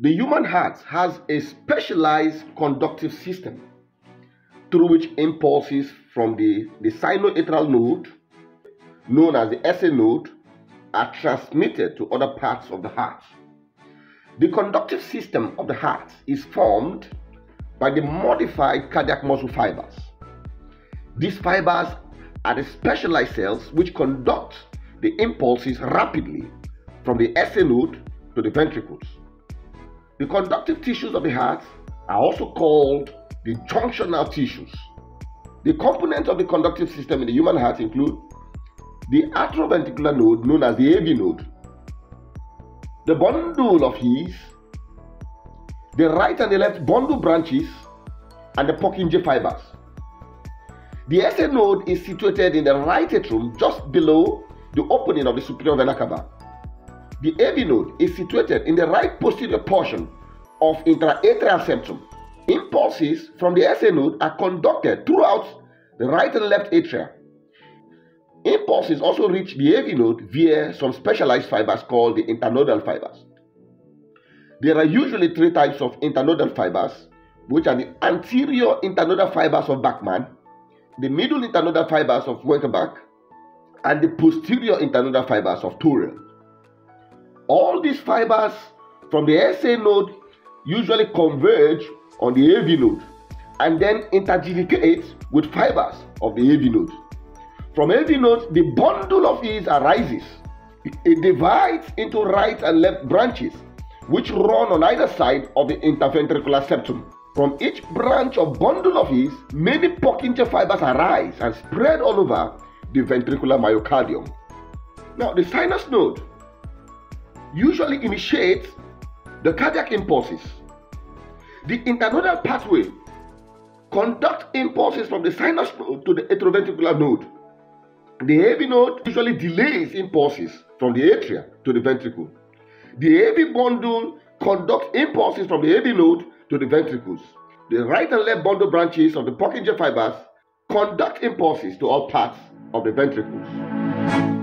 The human heart has a specialized conductive system through which impulses from the, the sinoatrial node, known as the SA node, are transmitted to other parts of the heart. The conductive system of the heart is formed by the modified cardiac muscle fibers. These fibers are the specialized cells which conduct the impulses rapidly from the SA node to the ventricles. The conductive tissues of the heart are also called the junctional tissues. The components of the conductive system in the human heart include the atrioventricular node known as the AV node, the bundle of His, the right and the left bundle branches, and the Purkinje fibers. The SA node is situated in the right atrium just below the opening of the superior vena cava. The AV node is situated in the right posterior portion of intraatrial septum. Impulses from the SA node are conducted throughout the right and left atria. Impulses also reach the AV node via some specialized fibers called the internodal fibers. There are usually three types of internodal fibers, which are the anterior internodal fibers of Bachmann, the middle internodal fibers of Wenckebach, and the posterior internodal fibers of Thorel. All these fibers from the SA node usually converge on the AV node and then interdigitate with fibers of the AV node. From AV node, the bundle of His arises. It divides into right and left branches, which run on either side of the interventricular septum. From each branch of bundle of His, many Purkinje fibers arise and spread all over the ventricular myocardium. Now, the sinus node usually initiates the cardiac impulses. The internodal pathway conducts impulses from the sinus node to the atrioventricular node. The AV node usually delays impulses from the atria to the ventricle. The AV bundle conducts impulses from the AV node to the ventricles. The right and left bundle branches of the Purkinje fibers conduct impulses to all parts of the ventricles.